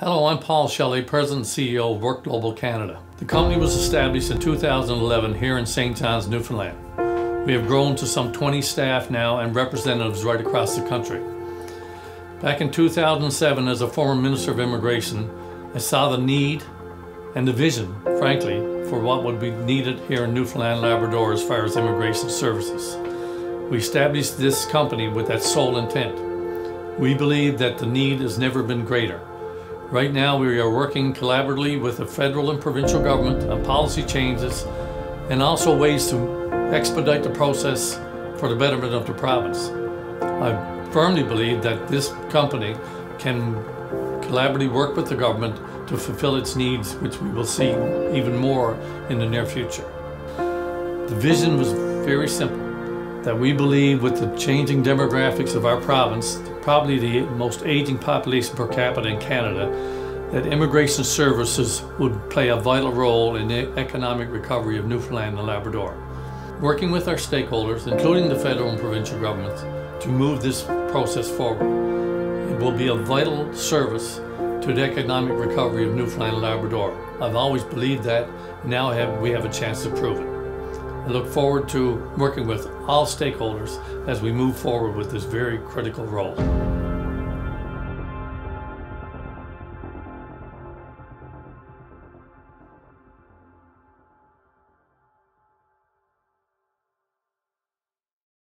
Hello, I'm Paul Shelley, President and CEO of Work Global Canada. The company was established in 2011 here in St. John's, Newfoundland. We have grown to some 20 staff now and representatives right across the country. Back in 2007, as a former Minister of Immigration, I saw the need and the vision, frankly, for what would be needed here in Newfoundland Labrador as far as immigration services. We established this company with that sole intent. We believe that the need has never been greater. Right now, we are working collaboratively with the federal and provincial government on policy changes and also ways to expedite the process for the betterment of the province. I firmly believe that this company can collaboratively work with the government to fulfill its needs, which we will see even more in the near future. The vision was very simple that we believe with the changing demographics of our province, probably the most aging population per capita in Canada, that immigration services would play a vital role in the economic recovery of Newfoundland and Labrador. Working with our stakeholders, including the federal and provincial governments, to move this process forward. It will be a vital service to the economic recovery of Newfoundland and Labrador. I've always believed that, now have, we have a chance to prove it. I look forward to working with all stakeholders as we move forward with this very critical role.